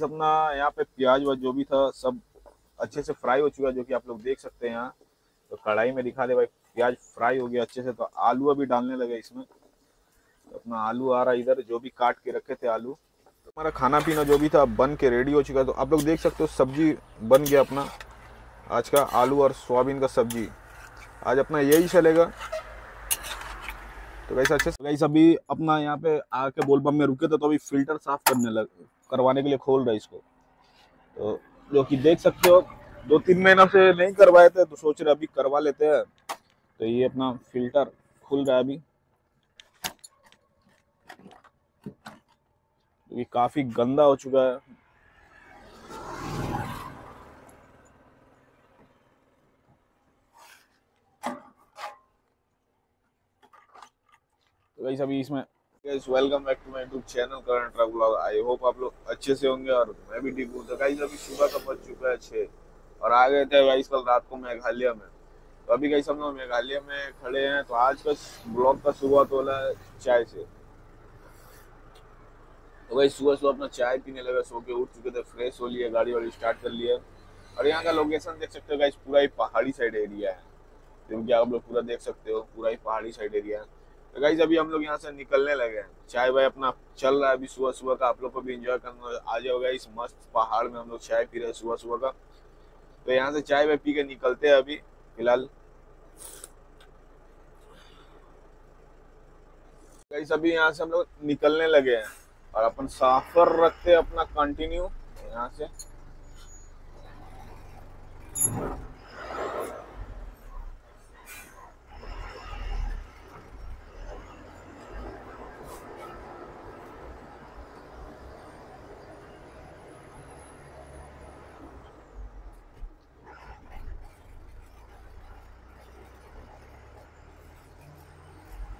Guys अपना यहाँ पे प्याज वाज जो भी था, सब अच्छे से फ्राई हो चुका है, जो कि आप लोग देख सकते हैं यहाँ। तो कढ़ाई में दिखा दे भाई, प्याज फ्राई हो गया अच्छे से तो आलू अभी डालने लगे इसमें। तो अपना आलू आ रहा इधर, जो भी काट के रखे थे आलू। तो हमारा खाना पीना जो भी था बन के रेडी हो चुका है। तो आप लोग देख सकते हो, सब्ज़ी बन गया अपना। आज का आलू और सोयाबीन का सब्ज़ी। आज अपना यही चलेगा। तो वैसे अच्छे से गाइस अभी अपना यहाँ पे आके बोलबम में रुके थे तो अभी फ़िल्टर साफ़ करने लग करवाने के लिए खोल रहा है इसको। तो जो कि देख सकते हो, दो तीन महीना से नहीं करवाए थे तो सोच रहे अभी करवा लेते हैं। तो ये अपना फ़िल्टर खुल रहा है अभी। ये काफ़ी गंदा हो चुका है। तो अभी इसमें guys welcome back to my YouTube channel current truck blog I hope आप लोग अच्छे से होंगे और मैं भी ठीक हूँ। तो गाइस अभी सुबह का बज चुका है छः और आ गए थे गाइस कल रात को मेघालय में। तो अभी गाइस हम लोग मेघालय में खड़े हैं। तो आज का ब्लॉग का शुरुआत हो रहा है चाय से। तो भाई सुबह सुबह अपना चाय पीने लगा, सो के उठ चुके थे फ्रेश हो लिए, गाड़ी वाड़ी स्टार्ट कर लिए। और यहाँ का लोकेशन देख सकते हो गाइस पूरा ही पहाड़ी साइड एरिया है। क्योंकि आप लोग पूरा देख सकते हो, पूरा ही पहाड़ी साइड एरिया है। तो गाइज़ अभी हम लोग यहाँ से निकलने लगे हैं। चाय भाई अपना चल रहा है अभी सुबह सुबह का। आप लोग को भी इंजॉय करना आ जाओगा इस मस्त पहाड़ में हम लोग चाय पी रहे हैं सुबह सुबह का। तो यहाँ से चाय भाई पी के निकलते हैं अभी, फ़िलहाल। गाइस अभी यहाँ से हम लोग निकलने लगे हैं। और अपन सफ़र रखते हैं अपना कंटिन्यू यहाँ से।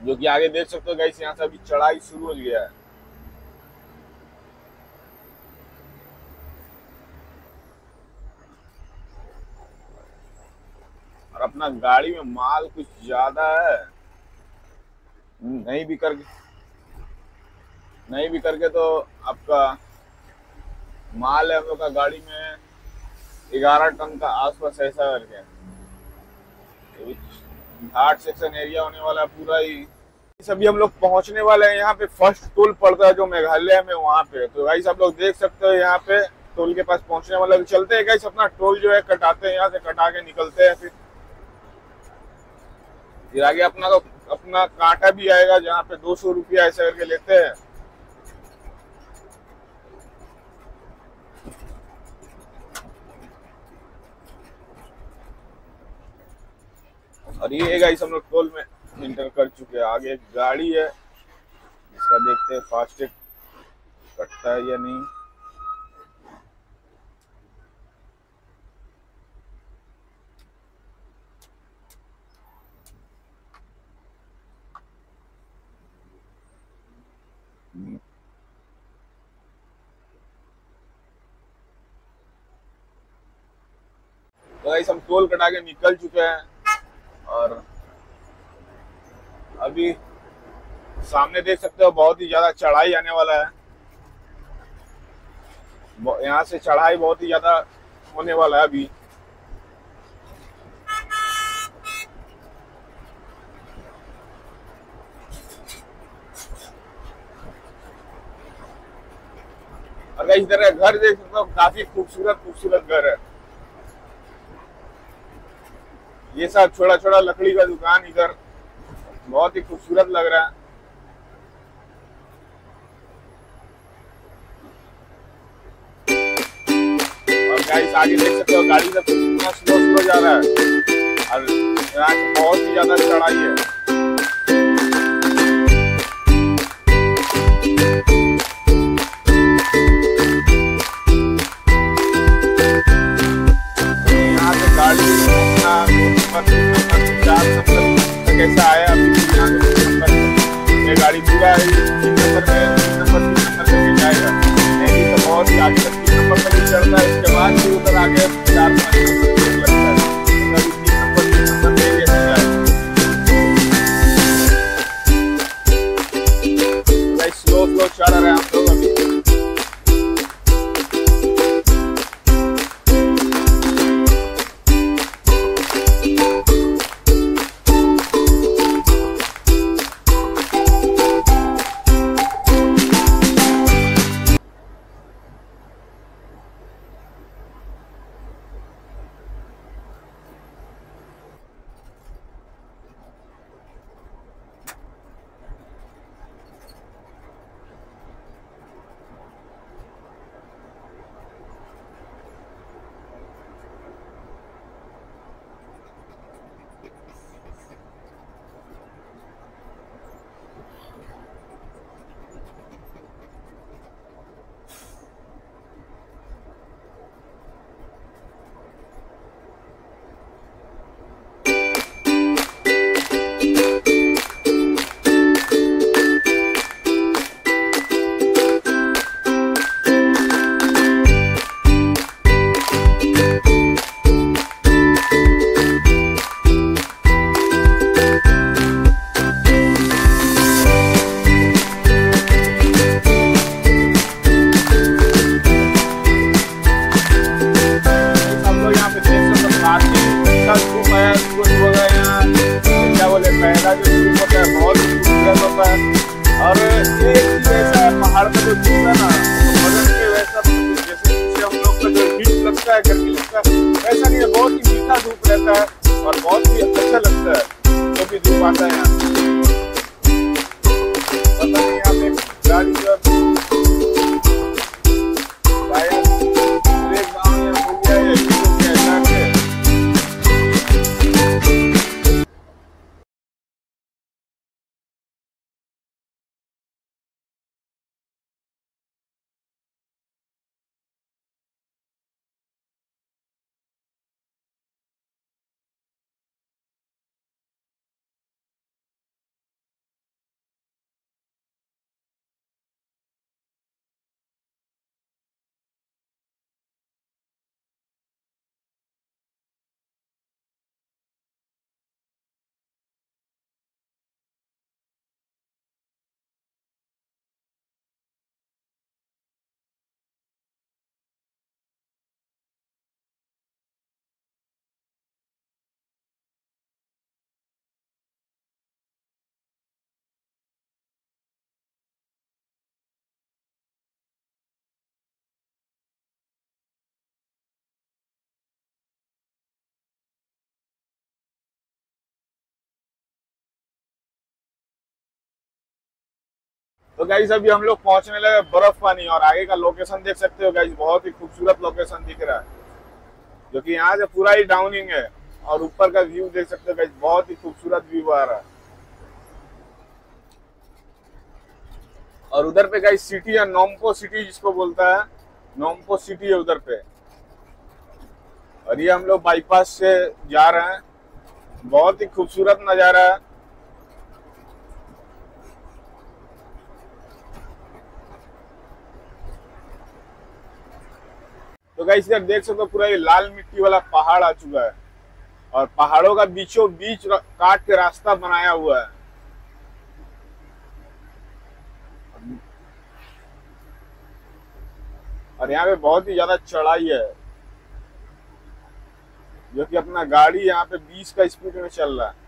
जो कि आगे देख सकते हो गाइस यहाँ से अभी चढ़ाई शुरू हो गया है। और अपना गाड़ी में माल कुछ ज़्यादा है। नहीं भी करके, नहीं भी करके तो आपका माल है हम लोग का गाड़ी में ग्यारह टन का आसपास ऐसा करके। घाट सेक्शन एरिया होने वाला है पूरा ही। सभी हम लोग पहुँचने वाले हैं यहाँ पे फ़र्स्ट टोल पड़ता है जो मेघालय में वहाँ पे। तो गाइस आप लोग देख सकते हो यहाँ पे टोल के पास पहुँचने वाला चलते हैं। गाइस अपना टोल जो है कटाते हैं, यहाँ से कटा के निकलते हैं फिर। फिर आगे अपना तो अपना कांटा भी आएगा जहाँ पे दो सौ रुपया ऐसे करके लेते हैं। और ये गाइस हम लोग टोल में इंटर कर चुके हैं। आगे एक गाड़ी है इसका देखते हैं फास्टेग कटता है या नहीं। तो गाइस हम टोल कटा के निकल चुके हैं। और अभी सामने देख सकते हो बहुत ही ज़्यादा चढ़ाई आने वाला है। यहाँ से चढ़ाई बहुत ही ज़्यादा होने वाला है अभी। अगर इस तरह घर देख सकते हो, काफ़ी खूबसूरत खूबसूरत घर है। ये सब छोटा छोटा लकड़ी का दुकान इधर, बहुत ही खूबसूरत लग रहा है। और देख सकते हो, गाड़ी कितना स्लो स्लो जा रहा है। और यहाँ बहुत ही ज़्यादा चढ़ाई है। कैसा आया गाड़ी पूरा जाएगा। नहीं तो बहुत ही तक नंबर तक चलता है, इसके बाद भी उधर आगे चार पाँच तो गाइस अभी हम लोग पहुँचने लगे बर्फ़ पानी और आगे का लोकेशन देख सकते हो गाइस बहुत ही खूबसूरत लोकेशन दिख रहा है। जो कि यहाँ से पूरा ही डाउनिंग है और ऊपर का व्यू देख सकते हो गाइस बहुत ही खूबसूरत व्यू आ रहा है। और उधर पे गाइस सिटी है नोमको सिटी जिसको बोलता है। नोम्पो सिटी है उधर पे। और ये हम लोग बाईपास से जा रहे हैं। बहुत ही खूबसूरत नज़ारा है। गाइस, इधर देख सकते हो पूरा ये लाल मिट्टी वाला पहाड़ आ चुका है। और पहाड़ों का बीचों बीच काट के रास्ता बनाया हुआ है। और यहाँ पे बहुत ही ज़्यादा चढ़ाई है, जो कि अपना गाड़ी यहाँ पे 20 का स्पीड में चल रहा है।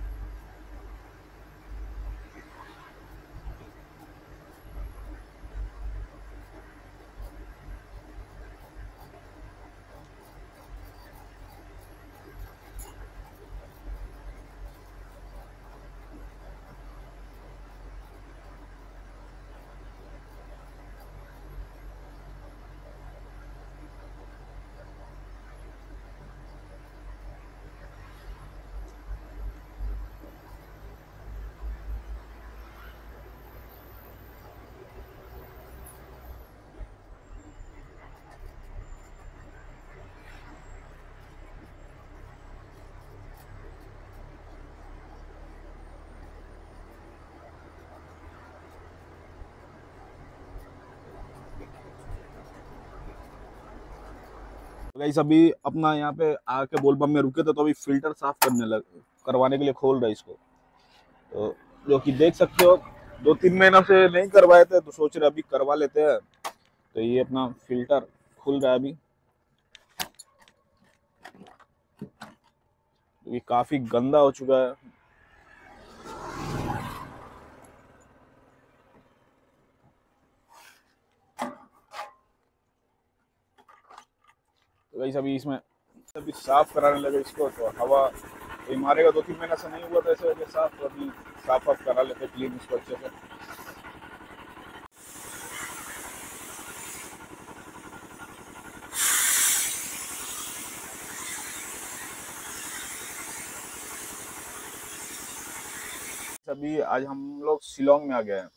गाइस अभी अपना यहाँ पे आके बोलबम में रुके थे तो अभी फ़िल्टर साफ़ करने लग, करवाने के लिए खोल रहे इसको। तो जो कि देख सकते हो दो तीन महीना से नहीं करवाए थे तो सोच रहे अभी करवा लेते हैं। तो ये अपना फ़िल्टर खुल रहा है अभी। ये काफ़ी गंदा हो चुका है। गाइस अभी इसमें। अभी साफ़ कराने लगे इसको तो हवा ये मारेगा। दो तीन महीना से नहीं हुआ था ऐसे वजह साफ़ तो अभी साफ़ वाफ करा लेते क्लीन इसको अच्छे से। अभी आज हम लोग शिलोंग में आ गए हैं।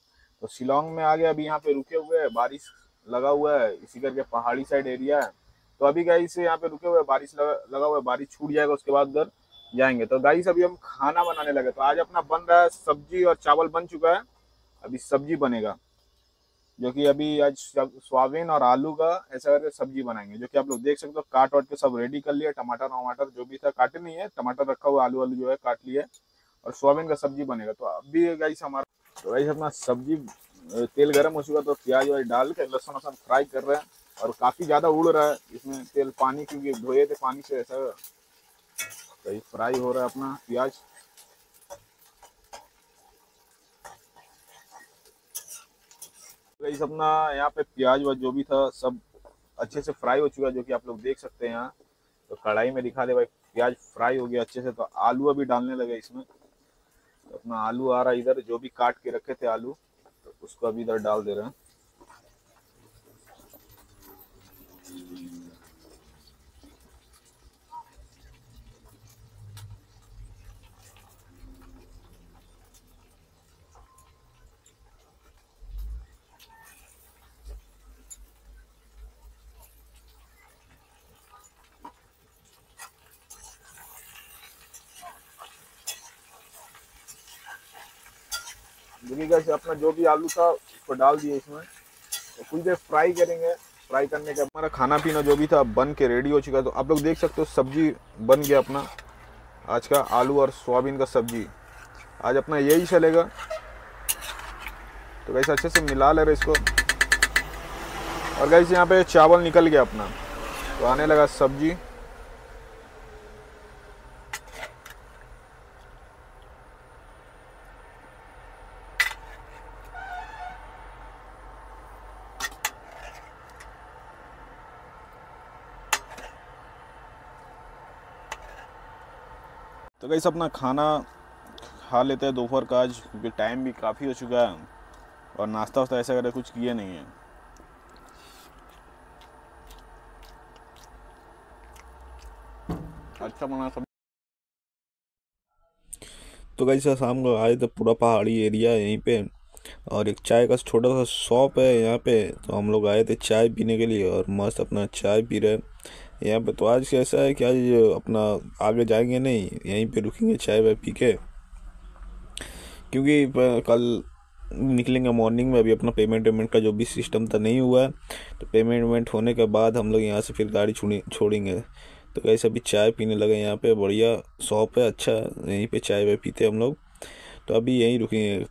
तो शिलोंग में आ गए, अभी यहाँ पे रुके हुए हैं। बारिश लगा हुआ है। इसी करके पहाड़ी साइड एरिया है। तो अभी गाइस से यहाँ पे रुके हुए बारिश लगा, लगा हुआ है बारिश छूट जाएगा उसके बाद उधर जाएँगे। तो गाइस अभी हम खाना बनाने लगे तो आज अपना बन रहा है सब्ज़ी और चावल बन चुका है। अभी सब्ज़ी बनेगा जो कि अभी आज सोयाबीन और आलू का ऐसा करके सब्ज़ी बनाएँगे जो कि आप लोग देख सकते हो काट वाट के सब रेडी कर लिया टमाटर वमाटर जो भी था काटे नहीं है टमाटर रखा हुआ आलू आलू जो है काट लिया और सोयाबीन का सब्ज़ी बनेगा। तो अभी गाइस हमारा तो गाइस अपना सब्ज़ी तेल गर्म हो चुका तो प्याज व्याज डाल के लहसुन वसुन फ्राई कर रहे हैं। और काफ़ी ज़्यादा उड़ रहा है। इसमें तेल पानी, क्योंकि धोए थे पानी से ऐसा कहीं फ्राई हो रहा है अपना प्याज। अपना यहाँ पे प्याज व जो भी था, सब अच्छे से फ्राई हो चुका है, जो कि आप लोग देख सकते हैं यहाँ। तो कढ़ाई में दिखा दे भाई, प्याज फ्राई हो गया अच्छे से तो आलू अभी डालने लगे इसमें। तो अपना आलू आ रहा है इधर, जो भी काट के रखे थे आलू तो उसको अभी इधर डाल दे रहे हैं। देखिए कैसे अपना जो भी आलू था, उसको डाल दिए इसमें। तो कुछ देर फ्राई करेंगे। फ्राई करने के हमारा खाना पीना जो भी था बन के रेडी हो चुका है। तो आप लोग देख सकते हो, सब्ज़ी बन गया अपना। आज का आलू और सोयाबीन का सब्ज़ी। आज अपना यही चलेगा। तो कैसे अच्छे से मिला ले रहे इसको। और कैसे यहाँ पे चावल निकल गया अपना। तो आने लगा सब्ज़ी। कैसे अपना खाना खा लेते हैं दोपहर का। आज क्योंकि टाइम भी काफ़ी हो चुका है और नाश्ता वास्ता ऐसा करे, कुछ किए नहीं है। अच्छा बना सब। तो कैसे शाम को आए थे पूरा पहाड़ी एरिया है यहीं पे और एक चाय का छोटा सा शॉप है यहाँ पे। तो हम लोग आए थे चाय पीने के लिए और मस्त अपना चाय पी रहे यहाँ पे तो आज कैसा है कि आज अपना आगे जाएँगे नहीं, यहीं पे रुकेंगे चाय वाय पी के। क्योंकि कल निकलेंगे मॉर्निंग में, अभी अपना पेमेंट वेमेंट का जो भी सिस्टम था नहीं हुआ है तो पेमेंट वेमेंट होने के बाद हम लोग यहाँ से फिर गाड़ी छोड़ी छोड़ेंगे। तो कैसे अभी चाय पीने लगे यहाँ पे, बढ़िया शॉप है अच्छा यहीं पे चाय वाय पीते हम लोग। तो अभी यहीं रुकेंगे।